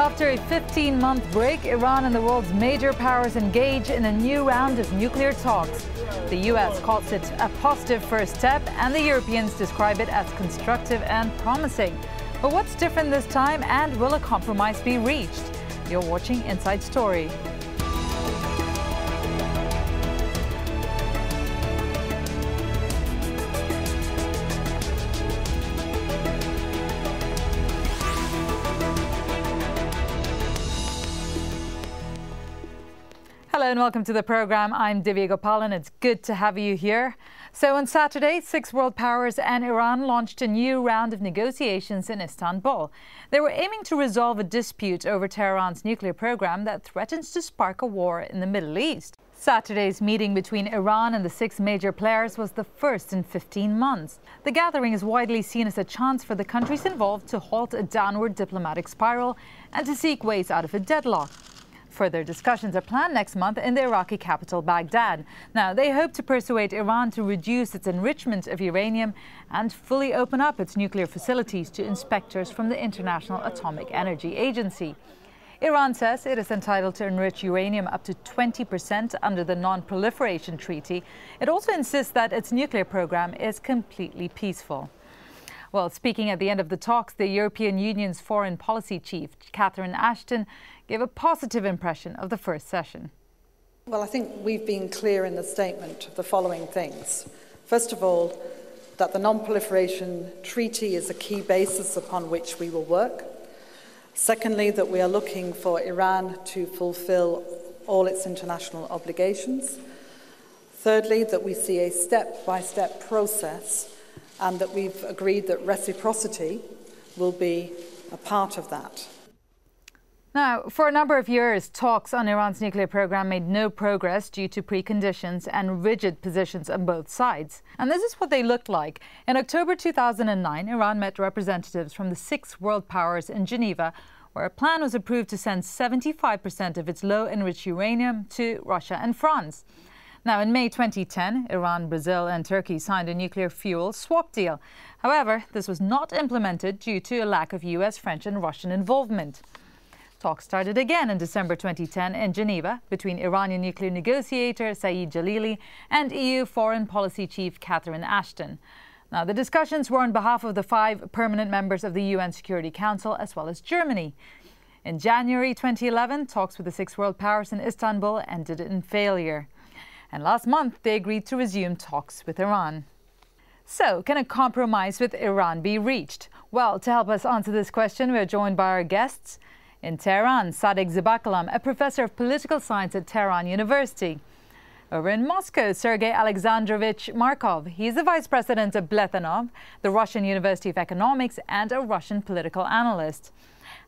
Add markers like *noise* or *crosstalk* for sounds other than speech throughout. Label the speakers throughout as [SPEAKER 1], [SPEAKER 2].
[SPEAKER 1] After a 15 month break, Iran and the world's major powers engage in a new round of nuclear talks. The US calls it a positive first step, and the Europeans describe it as constructive and promising. But what's different this time, and will a compromise be reached? You're watching Inside Story. And welcome to the program. I'm Divya Gopalan. It's good to have you here. So on Saturday, six world powers and Iran launched a new round of negotiations in Istanbul. They were aiming to resolve a dispute over Tehran's nuclear program that threatens to spark a war in the Middle East. Saturday's meeting between Iran and the six major players was the first in 15 months. The gathering is widely seen as a chance for the countries involved to halt a downward diplomatic spiral and to seek ways out of a deadlock. Further discussions are planned next month in the Iraqi capital, Baghdad. Now, they hope to persuade Iran to reduce its enrichment of uranium and fully open up its nuclear facilities to inspectors from the International Atomic Energy Agency. Iran says it is entitled to enrich uranium up to 20% under the Non Proliferation Treaty. It also insists that its nuclear program is completely peaceful. Well, speaking at the end of the talks, the European Union's foreign policy chief, Catherine Ashton, gave a positive impression of the first session.
[SPEAKER 2] Well, I think we've been clear in the statement of the following things. First of all, that the Non Proliferation Treaty is a key basis upon which we will work. Secondly, that we are looking for Iran to fulfill all its international obligations. Thirdly, that we see a step by step process and that we've agreed that reciprocity will be a part of that.
[SPEAKER 1] Now, for a number of years, talks on Iran's nuclear program made no progress due to preconditions and rigid positions on both sides. And this is what they looked like. In October 2009, Iran met representatives from the six world powers in Geneva, where a plan was approved to send 75% of its low enriched uranium to Russia and France. Now, in May 2010, Iran, Brazil, and Turkey signed a nuclear fuel swap deal. However, this was not implemented due to a lack of US, French, and Russian involvement. Talks started again in December 2010 in Geneva between Iranian nuclear negotiator Saeed Jalili and EU Foreign Policy Chief Catherine Ashton. Now, the discussions were on behalf of the five permanent members of the UN Security Council as well as Germany. In January 2011, talks with the six world powers in Istanbul ended in failure and last month they agreed to resume talks with Iran. So, can a compromise with Iran be reached? Well, to help us answer this question, we are joined by our guests. In Tehran, Sadegh Zibakalam, a professor of political science at Tehran University. Over in Moscow, Sergei Alexandrovich Markov. He's the vice president of Plekhanov, the Russian University of Economics, and a Russian political analyst.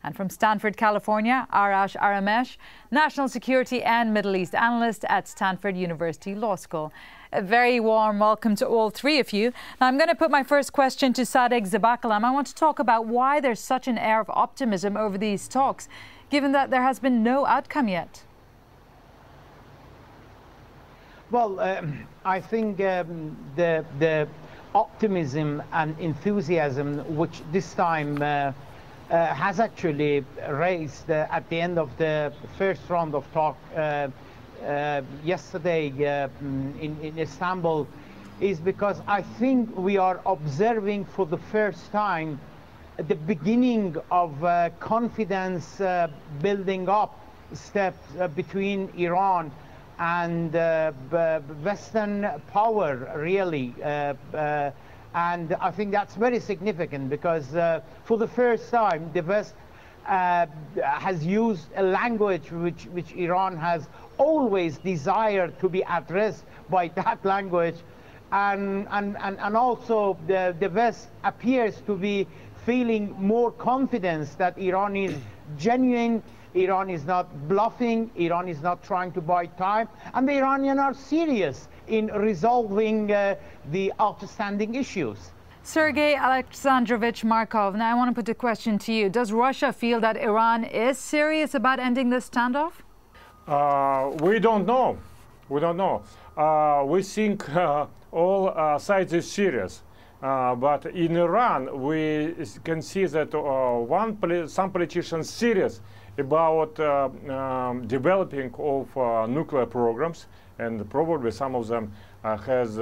[SPEAKER 1] And from Stanford, California, Arash Aramesh, National Security and Middle East Analyst at Stanford University Law School. A very warm welcome to all three of you. Now, I'm going to put my first question to Sadegh Zibakalam. I want to talk about why there's such an air of optimism over these talks, given that there has been no outcome yet.
[SPEAKER 3] Well, um, I think um, the, the optimism and enthusiasm, which this time uh, uh, has actually raised uh, at the end of the first round of talk uh, uh yesterday uh, mm, in, in, Istanbul is because I think we are observing for the first time the beginning of uh, confidence building up steps between Iran and Western power really and I think that's very significant because uh, for the first time, the West uh, has used a language which, which Iran has always desired to be addressed by *laughs* that language. And, and, and, and also the, the West appears to be feeling more confidence that Iran is genuine, Iran is not bluffing, Iran is not trying to buy time, and the Iranians are serious in resolving uh, the outstanding issues.
[SPEAKER 1] Sergei Alexandrovich Markov, now I want to put a question to you. Does Russia feel that Iran is serious about ending this standoff?
[SPEAKER 4] Uh, we don't know. We don't know. Uh, we think uh, all uh, sides is serious. Uh, but in Iran, we can see that uh, one poli some politicians serious about uh, um, developing of uh, nuclear programs, and probably some of them uh, has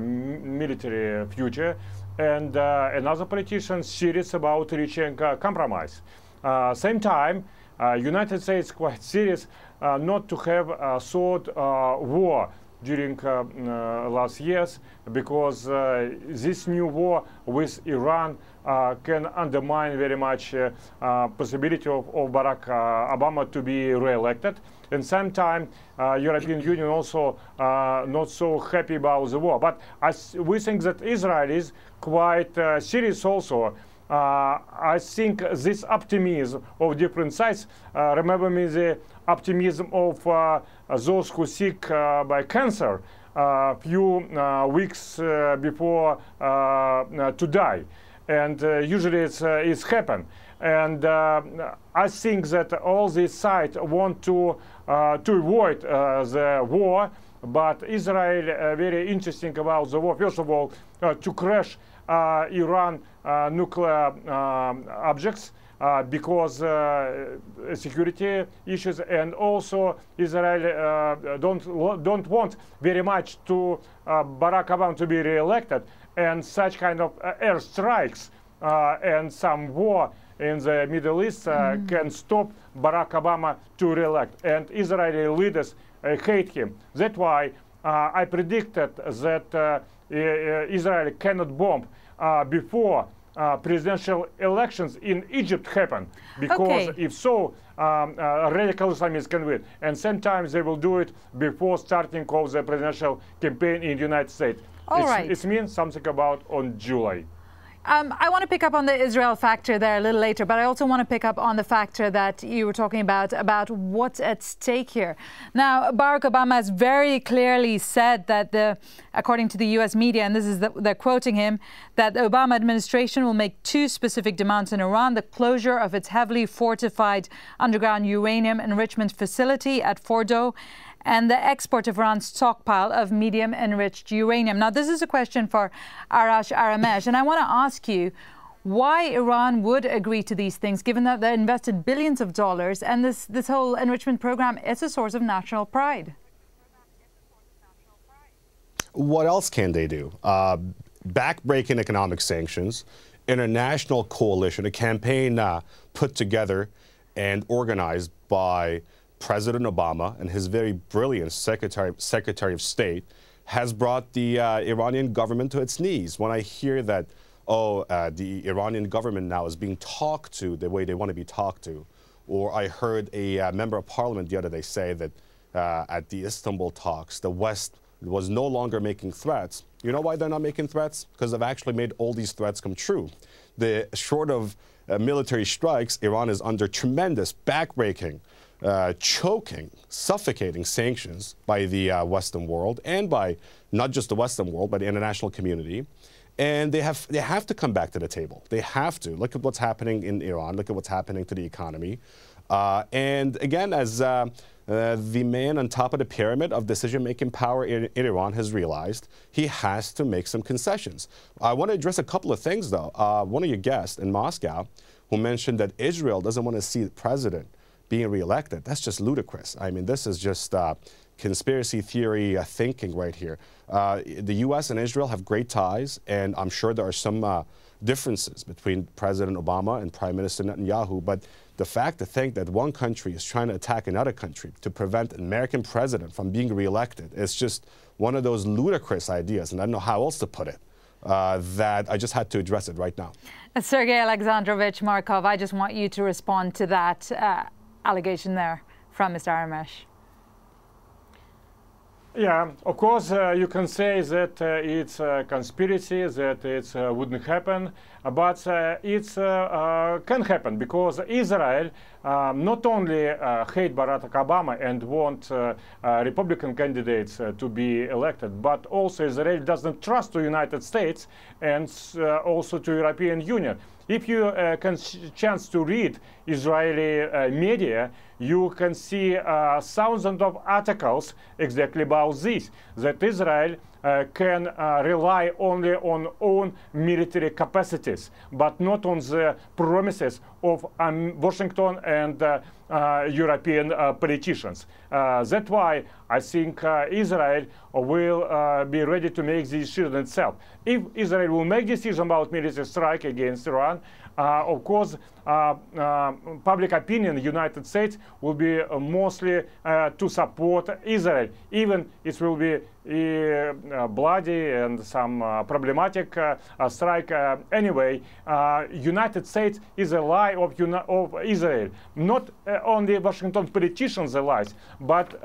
[SPEAKER 4] military future, and another politician serious about reaching compromise. same time, United States quite serious not to have a war during uh, uh, last years because uh, this new war with Iran Uh, can undermine very much uh, uh, possibility of, of Barack Obama to be re-elected. And same time, European Union also not so happy about the war. But we think that Israel is quite serious also uh, I think this optimism of different sides, uh, remember me the optimism of uh, those who sick by cancer a few weeks before to die. And usually it's, it's happen. And I think that all these sides want to, to avoid the war, but Israel uh, very interesting about the war. First of all, uh, to crash uh, Iran uh, nuclear um, objects uh, because security issues and also Israel don't don't want very much to Barack Obama to be re-elected and such kind of air strikes and some war in the Middle East mm. can stop Barack Obama to re-elect. And Israeli leaders uh, hate him. That's why uh, I predicted that uh, Israel cannot bomb before uh, presidential elections in Egypt happen. Because okay. if so, um, uh, radical Islamists can win. And sometimes they will do it before starting of the presidential campaign in the United States.
[SPEAKER 1] All
[SPEAKER 4] it's,
[SPEAKER 1] right.
[SPEAKER 4] It means something about on July.
[SPEAKER 1] Um, I want to pick up on the Israel factor there a little later, but I also want to pick up on the factor that you were talking about, about what's at stake here. Now, Barack Obama has very clearly said that, the, according to the U.S. media, and this is the, they're quoting him, that the Obama administration will make two specific demands in Iran the closure of its heavily fortified underground uranium enrichment facility at Fordow and the export of Iran's stockpile of medium enriched uranium. Now, this is a question for Arash Aramesh, and I want to ask you why Iran would agree to these things, given that they invested billions of dollars and this, this whole enrichment program is a source of national pride.
[SPEAKER 5] What else can they do? Uh, backbreaking economic sanctions, international coalition, a campaign uh, put together and organized by President Obama and his very brilliant Secretary, Secretary of State has brought the uh, Iranian government to its knees. When I hear that, oh, uh, the Iranian government now is being talked to the way they want to be talked to, or I heard a uh, member of parliament the other day say that uh, at the Istanbul talks, the West was no longer making threats. You know why they're not making threats? Because they've actually made all these threats come true. The short of uh, military strikes, Iran is under tremendous backbreaking uh, choking, suffocating sanctions by the uh, Western world and by not just the Western world, but the international community. And they have, they have to come back to the table. They have to. Look at what's happening in Iran. Look at what's happening to the economy. Uh, and again, as uh, uh, the man on top of the pyramid of decision-making power in, in, Iran has realized, he has to make some concessions. I want to address a couple of things, though. Uh, one of your guests in Moscow who mentioned that Israel doesn't want to see the president being reelected. That's just ludicrous. I mean, this is just uh, conspiracy theory uh, thinking right here. Uh, the U.S. and Israel have great ties, and I'm sure there are some uh, differences between President Obama and Prime Minister Netanyahu. But the fact to think that one country is trying to attack another country to prevent an American president from being reelected is just one of those ludicrous ideas, and I don't know how else to put it. Uh, that I just had to address it right now.
[SPEAKER 1] Sergei Alexandrovich Markov, I just want you to respond to that. Uh, allegation there from Mr. Aramesh.
[SPEAKER 4] Yeah, of course, uh, you can say that uh, it's a conspiracy, that it uh, wouldn't happen, but uh, it uh, uh, can happen because Israel not only hate Barack Obama and want Republican candidates to be elected, but also Israel doesn't trust the United States and also to European Union. If you uh, can chance to read Israeli uh, media, you can see uh, thousands of articles exactly about this, that Israel uh, can uh, rely only on own military capacities, but not on the promises of um, Washington and uh, European politicians. that's why I think uh, Israel will uh, be ready to make the decision itself. If Israel will make decision about military strike against Iran, uh, of course, uh, uh, public opinion in the United States will be uh, mostly to support Israel, even it will be bloody and some problematic strike. anyway, United States is a lie of, of Israel. Not only Washington politicians lies, but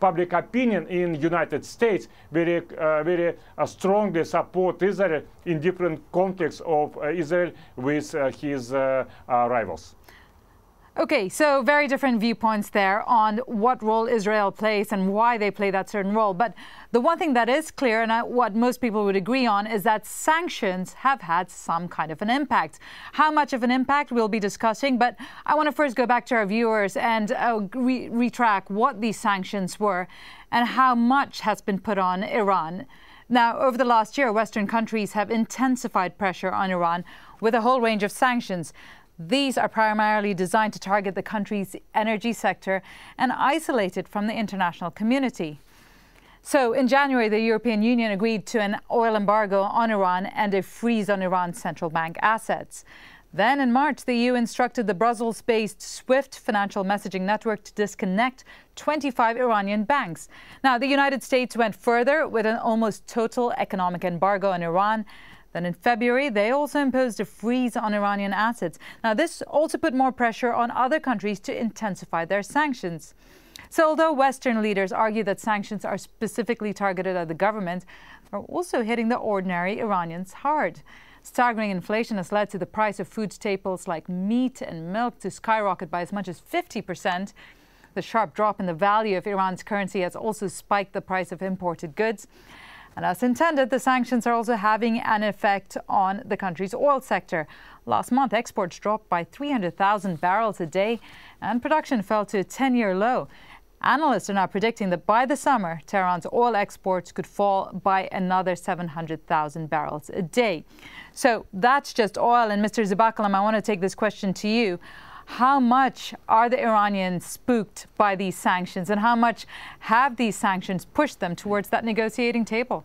[SPEAKER 4] public opinion in United States very, very strongly support Israel in different contexts of Israel with his uh, uh, rivals.
[SPEAKER 1] Okay, so very different viewpoints there on what role Israel plays and why they play that certain role. But the one thing that is clear, and what most people would agree on, is that sanctions have had some kind of an impact. How much of an impact we'll be discussing, but I want to first go back to our viewers and uh, re retrack what these sanctions were and how much has been put on Iran. Now, over the last year, Western countries have intensified pressure on Iran with a whole range of sanctions. These are primarily designed to target the country's energy sector and isolate it from the international community. So, in January, the European Union agreed to an oil embargo on Iran and a freeze on Iran's central bank assets. Then in March, the EU instructed the Brussels based SWIFT financial messaging network to disconnect 25 Iranian banks. Now, the United States went further with an almost total economic embargo on Iran. Then in February, they also imposed a freeze on Iranian assets. Now, this also put more pressure on other countries to intensify their sanctions. So, although Western leaders argue that sanctions are specifically targeted at the government, they're also hitting the ordinary Iranians hard. Staggering inflation has led to the price of food staples like meat and milk to skyrocket by as much as 50 percent. The sharp drop in the value of Iran's currency has also spiked the price of imported goods. And as intended, the sanctions are also having an effect on the country's oil sector. Last month, exports dropped by 300,000 barrels a day, and production fell to a 10 year low. Analysts are now predicting that by the summer, Tehran's oil exports could fall by another 700,000 barrels a day. So that's just oil. And Mr. Zibakalam, I want to take this question to you. How much are the Iranians spooked by these sanctions, and how much have these sanctions pushed them towards that negotiating table?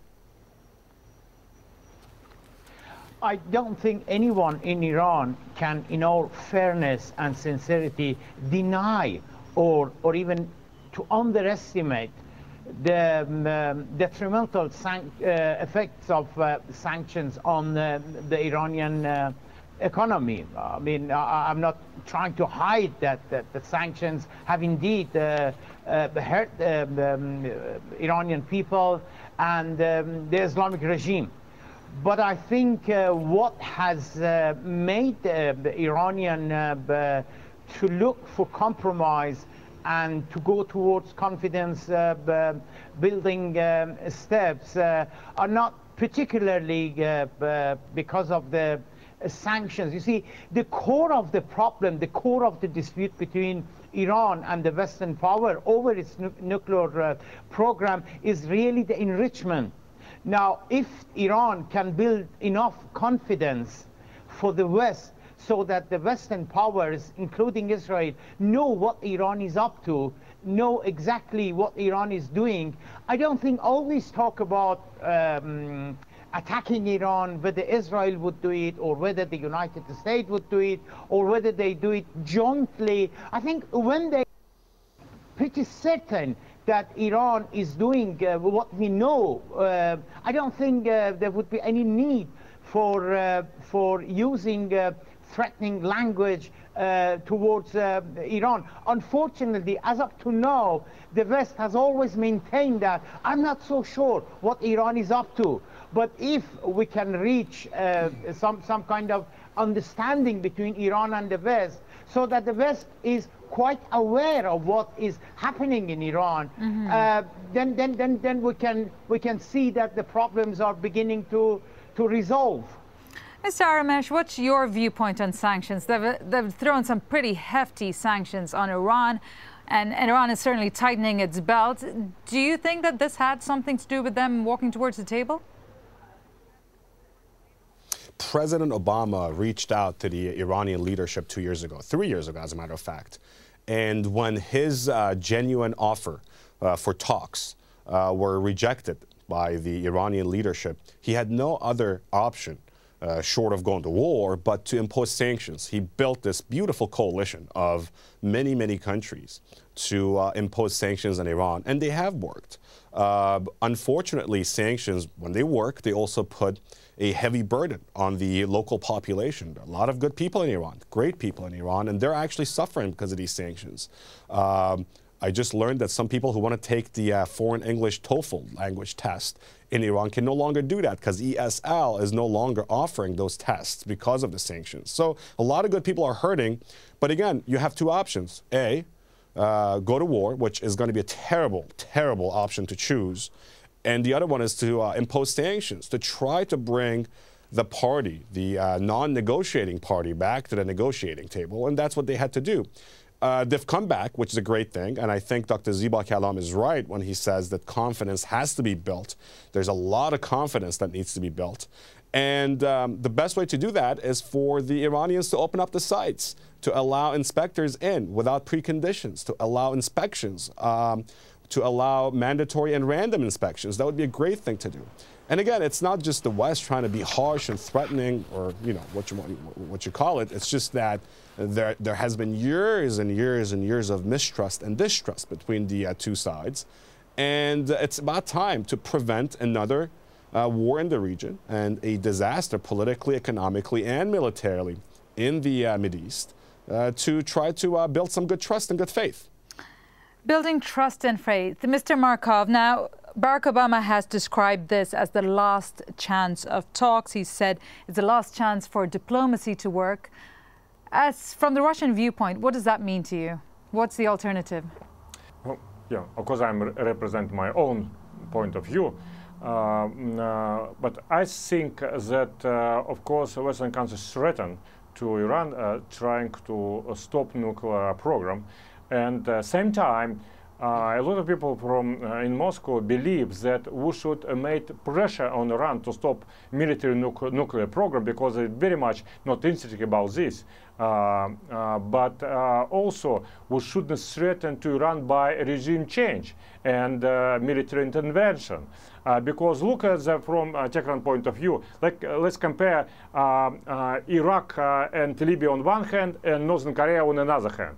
[SPEAKER 3] I don't think anyone in Iran can, in all fairness and sincerity, deny or, or even to underestimate the um, detrimental uh, effects of uh, sanctions on uh, the Iranian uh, economy. I mean, I, am not trying to hide that, that the sanctions have indeed uh, uh, hurt um, um, Iranian people and um, the Islamic regime. But I think uh, what has uh, made uh, the Iranian uh, to look for compromise and to go towards confidence building um, steps are not particularly because of the sanctions. You see, the core of the problem, the core of the dispute between Iran and the Western power over its nu nuclear uh, program is really the enrichment. Now, if Iran can build enough confidence for the West so that the Western powers, including Israel, know what Iran is up to, know exactly what Iran is doing, I don't think always talk about um, attacking Iran, whether Israel would do it or whether the United States would do it or whether they do it jointly. I think when they pretty certain that Iran is doing uh, what we know, uh, I don't think uh, there would be any need for, uh, for using uh, threatening language uh, towards uh, Iran. Unfortunately, as up to now, the West has always maintained that I'm not so sure what Iran is up to. But if we can reach uh, some, some kind of understanding between Iran and the West, so that the West is quite aware of what is happening in Iran, mm -hmm. uh, then, then, then, then we, can, we can see that the problems are beginning to, to resolve.
[SPEAKER 1] Mr. Aramesh, what's your viewpoint on sanctions? They've, they've thrown some pretty hefty sanctions on Iran, and, and, Iran is certainly tightening its belt. Do you think that this had something to do with them walking towards the table?
[SPEAKER 5] President Obama reached out to the Iranian leadership two years ago, three years ago, as a matter of fact. And when his uh, genuine offer uh, for talks uh, were rejected by the Iranian leadership, he had no other option uh, short of going to war, but to impose sanctions. He built this beautiful coalition of many, many countries to uh, impose sanctions on Iran, and they have worked. Uh, unfortunately, sanctions, when they work, they also put a heavy burden on the local population. A lot of good people in Iran, great people in Iran, and they're actually suffering because of these sanctions. Um, I just learned that some people who want to take the uh, foreign English TOEFL language test in Iran can no longer do that because ESL is no longer offering those tests because of the sanctions. So a lot of good people are hurting. But again, you have two options. A, uh, go to war, which is going to be a terrible, terrible option to choose. And the other one is to uh, impose sanctions, to try to bring the party, the uh, non negotiating party, back to the negotiating table. And that's what they had to do. Uh, they've come back, which is a great thing, and I think Dr. Zibakalam is right when he says that confidence has to be built. There's a lot of confidence that needs to be built. And um, the best way to do that is for the Iranians to open up the sites, to allow inspectors in without preconditions, to allow inspections, um, to allow mandatory and random inspections. That would be a great thing to do. And again, it's not just the West trying to be harsh and threatening, or you know what you what you call it. It's just that there there has been years and years and years of mistrust and distrust between the uh, two sides, and it's about time to prevent another uh, war in the region and a disaster politically, economically, and militarily in the uh, East uh, to try to uh, build some good trust and good faith.
[SPEAKER 1] Building trust and faith, Mr. Markov. Now Barack Obama has described this as the last chance of talks. He said it's the last chance for diplomacy to work. As from the Russian viewpoint, what does that mean to you? What's the alternative?
[SPEAKER 4] Well, yeah, of course, I represent my own point of view. Uh, uh, but I think that, uh, of course, Western countries threaten to Iran uh, trying to stop nuclear program, and at the same time, a lot of people from uh, in Moscow believe that we should uh, make pressure on Iran to stop military nuclear program because they're very much not interested about this. Uh, uh, but uh, also we shouldn't threaten to Iran by regime change and military intervention. because look at the from a Tehran point of view, like let's compare Iraq and Libya on one hand and Northern Korea on another hand.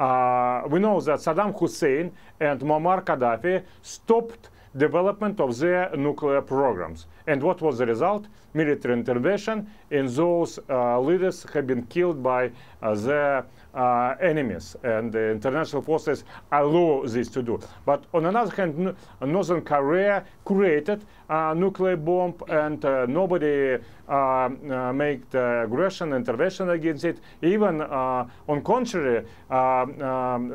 [SPEAKER 4] Uh, we know that Saddam Hussein and Muammar Gaddafi stopped development of their nuclear programs. And what was the result? Military intervention, and those uh, leaders have been killed by uh, their uh, enemies, and the international forces allow this to do. But on another hand, Northern Korea created a nuclear bomb, and nobody made the aggression intervention against it. Even on contrary, um,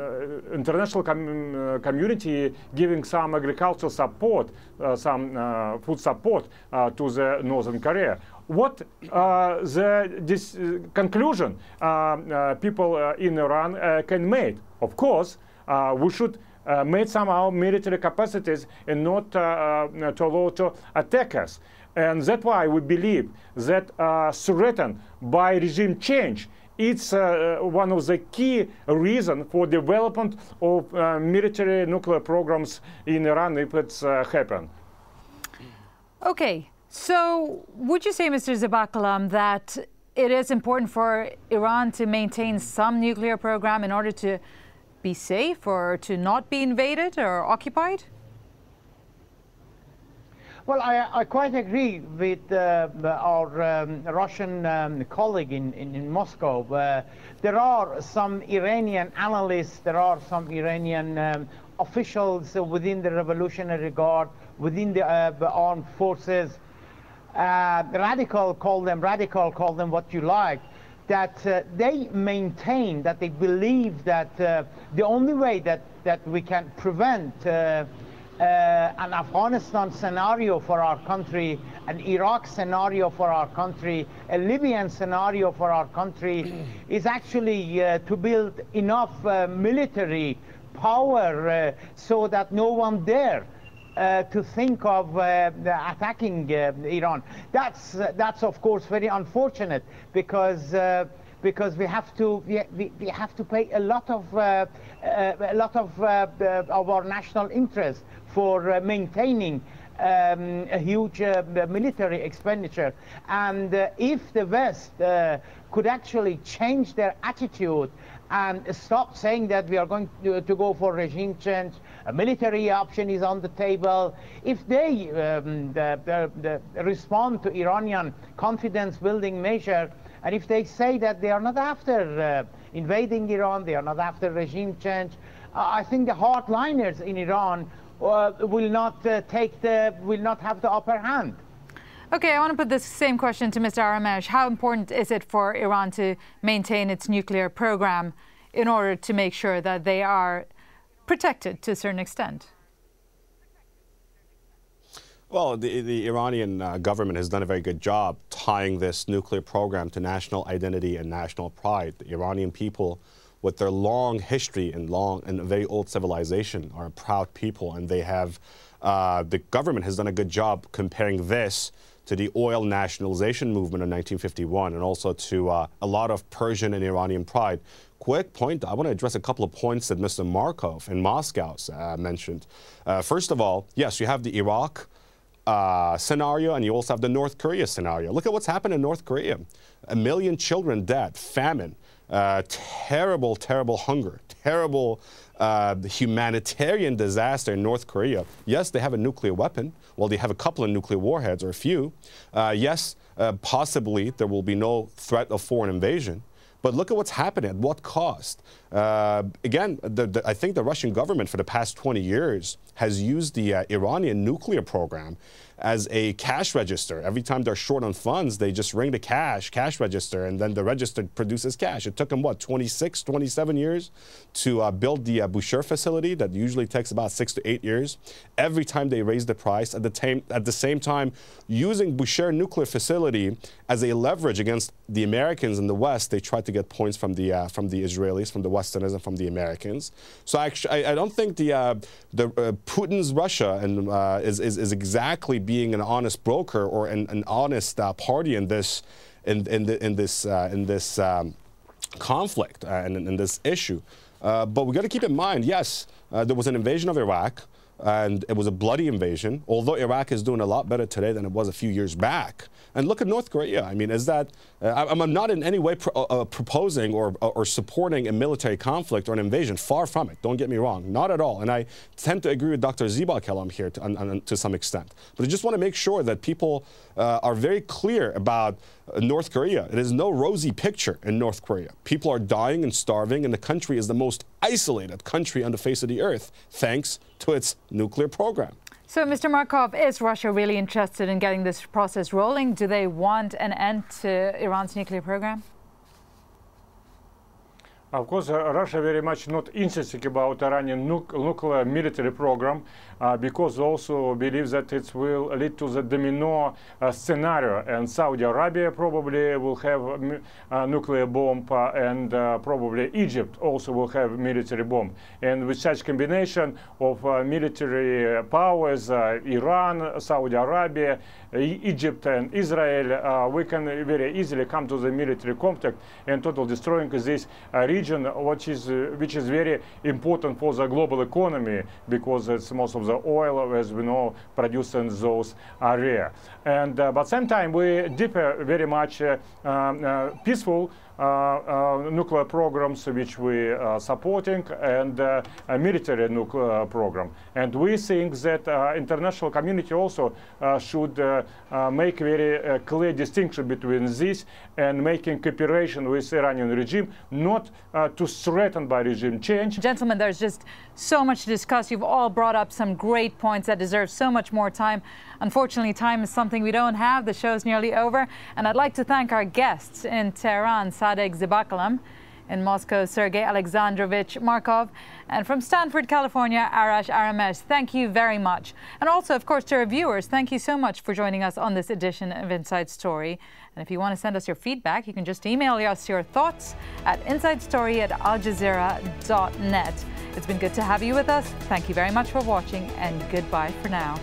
[SPEAKER 4] international com community giving some agricultural support, some food support to the Northern Korea what uh, the this, uh, conclusion uh, uh people uh, in Iran uh, can make. Of course, we should make somehow military capacities and not to allow to attack us. And that's why we believe that threatened by regime change it's uh, one of the key reasons for development of uh, military nuclear programs in Iran if it's uh.
[SPEAKER 1] Okay, so, would you say, Mr. Zibakalam, that it is important for Iran to maintain some nuclear program in order to be safe or to not be invaded or occupied?
[SPEAKER 3] Well, I, I quite agree with uh, our um, Russian um, colleague in, in, in Moscow. Uh, there are some Iranian analysts, there are some Iranian um, officials within the Revolutionary Guard, within the uh, armed forces, uh, radical, call them radical, call them what you like, that uh, they maintain, that they believe that uh, the only way that, that we can prevent uh, an Afghanistan scenario for our country, an Iraq scenario for our country, a Libyan scenario for our country, is actually uh, to build enough uh, military power uh, so that no one dare uh, to think of uh, attacking uh, Iran. That's, uh, that's of course very unfortunate because, uh, because we, have to, we, we, have to pay a lot of, uh, a lot of, of our national interest for maintaining um, a huge military expenditure. And if the West could actually change their attitude and stop saying that we are going to, to, go for regime change. A military option is on the table. If they um, the, the, the respond to Iranian confidence-building measure, and if they say that they are not after uh, invading Iran, they are not after regime change, uh, I think the hardliners in Iran uh, will not uh, take the will not have the upper hand.
[SPEAKER 1] Okay, I want to put this same question to Mr. Aramesh. How important is it for Iran to maintain its nuclear program in order to make sure that they are protected to a certain extent?
[SPEAKER 5] Well, the, the Iranian uh, government has done a very good job tying this nuclear program to national identity and national pride. The Iranian people, with their long history and long and very old civilization, are a proud people, and they have. Uh, the government has done a good job comparing this to the oil nationalization movement in 1951 and also to uh, a lot of Persian and Iranian pride. Quick point, I want to address a couple of points that Mr. Markov in Moscow uh, mentioned. Uh, first of all, yes, you have the Iraq uh, scenario and you also have the North Korea scenario. Look at what's happened in North Korea. A million children dead, famine, uh, terrible, terrible hunger, terrible uh, humanitarian disaster in North Korea. Yes, they have a nuclear weapon. Well, they have a couple of nuclear warheads or a few. Uh, yes, uh, possibly there will be no threat of foreign invasion. But look at what's happening, at what cost. Uh, again, the, the, I think the Russian government for the past 20 years has used the uh, Iranian nuclear program as a cash register. Every time they're short on funds, they just ring the cash, cash register, and then the register produces cash. It took them, what, 26, 27 years to uh, build the uh, Bushehr facility that usually takes about six to eight years. Every time they raise the price, at the, time, at the same time, using Bushehr nuclear facility as a leverage against the Americans in the West, they tried to get points from the, uh, from the Israelis, from the Westerners, from the Americans. So actually, I, I don't think the, uh, the uh, Putin's Russia and, uh, is, is, is exactly being an honest broker or an, an honest uh, party in this in, in, the, in this uh, in this um, conflict uh, and in, this issue. But we got to keep in mind, yes, there was an invasion of Iraq, and it was a bloody invasion. Although Iraq is doing a lot better today than it was a few years back. And look at North Korea. I mean, is that, uh, I'm not in any way pro uh, uh proposing or, uh, or supporting a military conflict or an invasion. Far from it. Don't get me wrong. Not at all. And I tend to agree with Dr. Zibakalam here to, to some extent. But I just want to make sure that people uh, are very clear about uh, North Korea. It is no rosy picture in North Korea. People are dying and starving, and the country is the most isolated country on the face of the earth, thanks to its nuclear program.
[SPEAKER 1] So, Mr. Markov, is Russia really interested in getting this process rolling? Do they want an end to Iran's nuclear program?
[SPEAKER 4] Of course, uh, Russia very much not interested about Iranian nuclear military program uh, because also believes that it will lead to the domino uh, scenario and Saudi Arabia probably will have a uh, nuclear bomb uh, and uh, probably Egypt also will have military bomb. And with such combination of military powers, Iran, Saudi Arabia, Egypt and Israel, we can very easily come to the military conflict and total destroying this region region which is, uh, which is very important for the global economy because it's most of the oil, as we know, produced in those areas. And uh, but same time, we differ very much uh, um, peaceful Uh, uh, nuclear programs which we are supporting and uh, a military nuclear program. And we think that international community also should make very clear distinction between this and making cooperation with Iranian regime, not to threaten by regime change.
[SPEAKER 1] Gentlemen, there's just so much to discuss. You've all brought up some great points that deserve so much more time. Unfortunately, time is something we don't have. The show's nearly over. And I'd like to thank our guests in Tehran, Sadegh Zibakalam, In Moscow, Sergei Alexandrovich Markov. And from Stanford, California, Arash Aramesh. Thank you very much. And also, of course, to our viewers, thank you so much for joining us on this edition of Inside Story. And if you want to send us your feedback, you can just email us your thoughts at insidestory at aljazeera.net. It's been good to have you with us. Thank you very much for watching, and goodbye for now.